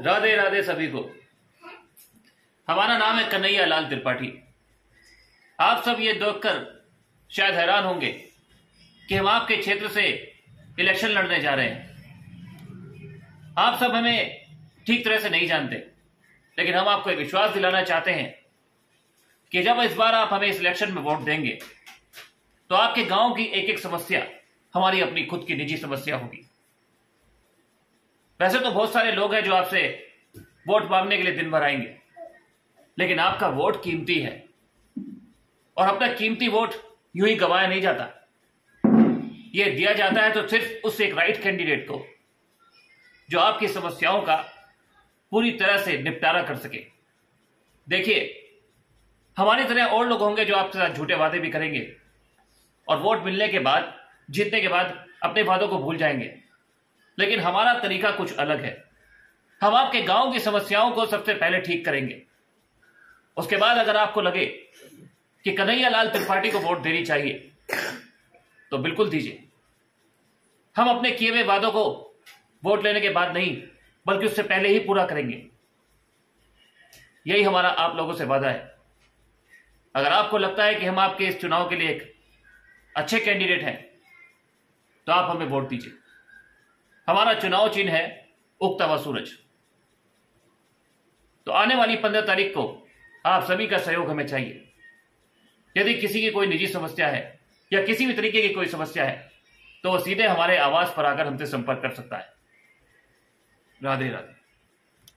राधे राधे सभी को। हमारा नाम है कन्हैया लाल त्रिपाठी। आप सब ये देखकर शायद हैरान होंगे कि हम आपके क्षेत्र से इलेक्शन लड़ने जा रहे हैं। आप सब हमें ठीक तरह से नहीं जानते, लेकिन हम आपको विश्वास दिलाना चाहते हैं कि जब इस बार आप हमें इस इलेक्शन में वोट देंगे तो आपके गाँव की एक एक समस्या हमारी अपनी खुद की निजी समस्या होगी। वैसे तो बहुत सारे लोग हैं जो आपसे वोट मांगने के लिए दिन भर आएँगे। लेकिन आपका वोट कीमती है। और अपना कीमती वोट यूँ ही गवाया नहीं जाता। यह दिया जाता है तो सिर्फ़ उस एक राइट कैंडिडेट को, जो आपकी समस्याओं का पूरी तरह से निपटारा कर सके। देखिए, हमारी तरह और लोग होंगे जो आपके साथ झूठे वादे भी करेंगे और वोट मिलने के बाद, जीतने के बाद अपने वादों को भूल जाएँगे। लेकिन हमारा तरीका कुछ अलग है। हम आपके गाँव की समस्याओं को सबसे पहले ठीक करेंगे। उसके बाद अगर आपको लगे कि कन्हैया लाल त्रिपाठी को वोट देनी चाहिए तो बिल्कुल दीजिए। हम अपने किए हुए वादों को वोट लेने के बाद नहीं, बल्कि उससे पहले ही पूरा करेंगे। यही हमारा आप लोगों से वादा है। अगर आपको लगता है कि हम आपके इस चुनाव के लिए एक अच्छे कैंडिडेट हैं तो आप हमें वोट दीजिए। हमारा चुनाव चिन्ह है उगता हुआ सूरज। तो आने वाली पंद्रह तारीख को आप सभी का सहयोग हमें चाहिए। यदि किसी की कोई निजी समस्या है या किसी भी तरीके की कोई समस्या है तो वो सीधे हमारे आवास पर आकर हमसे संपर्क कर सकता है। राधे राधे।